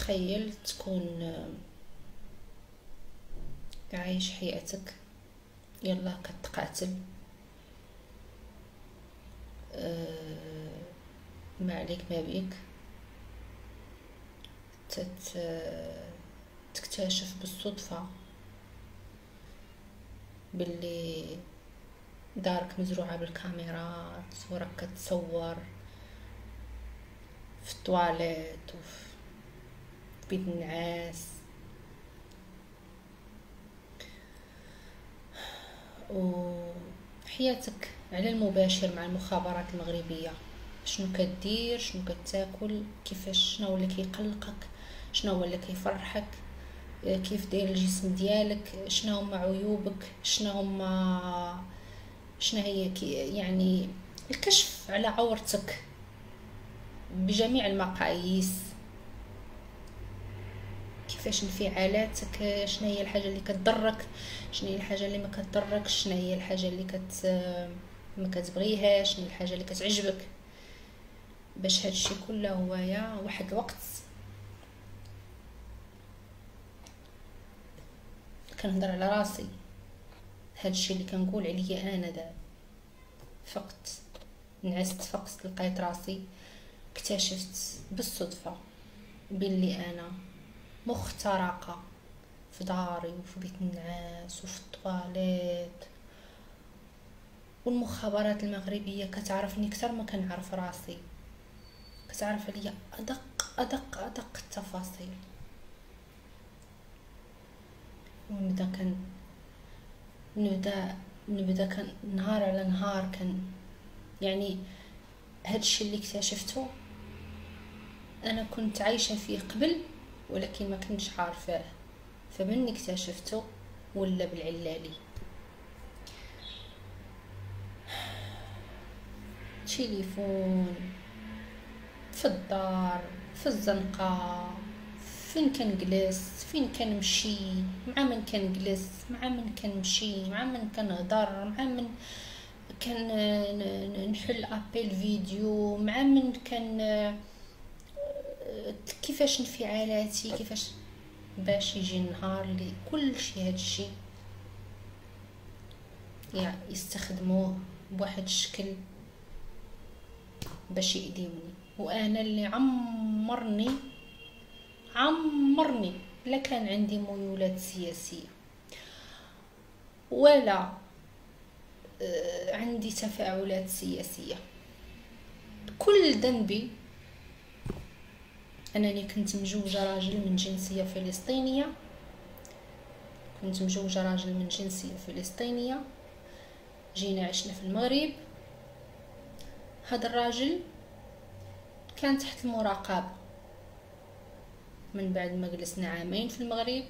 تخيل تكون عايش حياتك يلا كتقاتل. أه ما عليك ما بيك. تت تكتشف بالصدفة باللي دارك مزروعة بالكاميرات وراك كتصور في الطواليت وفي بيت النعاس وحياتك على المباشر مع المخابرات المغربية. شنو كدير؟ شنو كتاكل؟ كيفاش شنو اللي كيقلقك؟ شنو هو اللي كيفرحك؟ كيف داير الجسم ديالك؟ شنو هما عيوبك؟ شنو هما شنو هي يعني الكشف على عورتك بجميع المقاييس. كيفاش انفعالاتك شنو هي الحاجة اللي كتضرك شنو هي الحاجة اللي ما كتضركش شنو هي الحاجة اللي كت ما كتبغيهاش شنو الحاجة اللي كتعجبك. باش هادشي كله هوايا واحد الوقت. كنهضر على راسي. هادشي اللي كنقول عليا أنا دابا فقت. نعست فقت لقيت راسي اكتشفت بالصدفة باللي أنا مخترقة في داري وفي بيت النعاس وفي الطواليت. والمخابرات المغربية كتعرفني أكثر ما كنعرف راسي. كتعرف عليا أدق أدق أدق التفاصيل. ونبدا كان نبدا نبدا كان نهار على نهار كان يعني هادشي اللي اكتشفته أنا كنت عايشة فيه قبل ولكن ما كنتش عارفاه فمن اكتشفته ولا بالعلالي. تليفون في الدار في الزنقة فين كنجلس فين كنمشي مع من كنجلس مع من كنمشي مع من كنهضر مع من كان نحل ابيل فيديو مع من كان كيفاش انفعالاتي كيفاش باش يجي النهار اللي كل شيء هذا الشيء يعني يستخدموه بواحد الشكل باش يأذيوني. وأنا اللي عمرني عمرني لا كان عندي ميولات سياسية. ولا آه، عندي تفاعلات سياسية. كل ذنبي أنني كنت مجوجه راجل من جنسية فلسطينية. كنت مجوجه راجل من جنسية فلسطينية. جينا عشنا في المغرب. هذا الراجل كان تحت المراقبة. من بعد ما جلسنا عامين في المغرب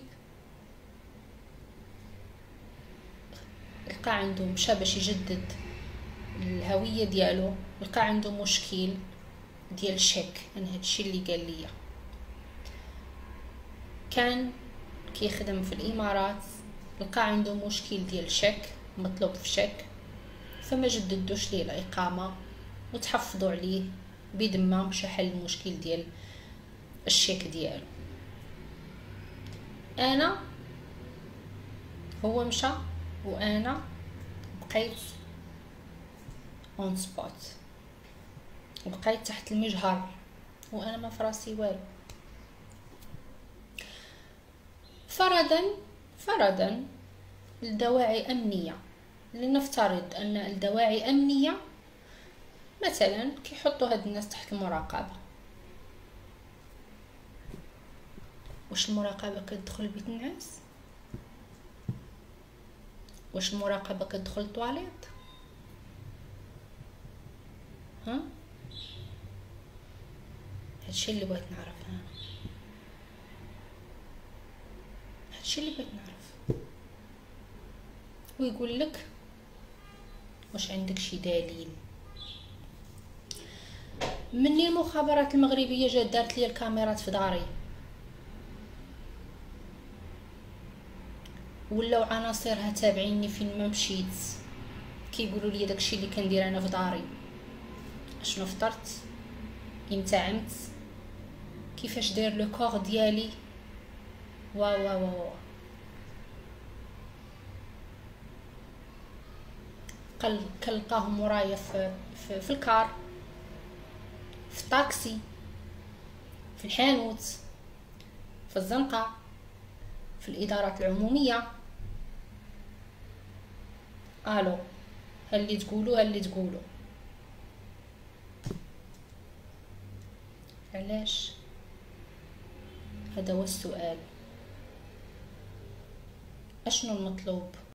لقى عنده مشى باش يجدد الهوية ديالو لقى عنده مشكل. ديال الشيك أنا هادشي اللي قال لي كان كيخدم في الإمارات لقى عنده مشكل ديال الشيك مطلوب في شيك فما جددوش ليه الإقامة وتحفظوا عليه بدمه مشى حل المشكل ديال الشيك ديالو. أنا هو مشى وأنا بقيت on spot وبقيت تحت المجهر. وأنا ما فراسي والو. فرضا فرضا لدواعي أمنية. لنفترض أن الدواعي أمنية مثلا كيحطوا هاد الناس تحت المراقبة. واش المراقبة كتدخل بيت الناس؟ واش المراقبة كتدخل الطواليت ها؟ هادشي اللي بغيت نعرف أنا هادشي اللي بغيت نعرف ويقول لك واش عندك شي دليل؟ مني المخابرات المغربية جات دارت لي الكاميرات في داري. ولاو عناصرها تابعيني فين ما مشيت كيقولوا لي داكشي اللي كندير أنا في داري. شنو فطرت؟ إمتى عمت كيفاش داير لو كور ديالي. وا وا وا, وا. قل كلقاه مورايا في, في, في الكار في الطاكسي في الحانوت في الزنقة في الإدارات العمومية. ألو هل تقولوا هل تقولوا علاش؟ هذا هو السؤال. أشنو المطلوب؟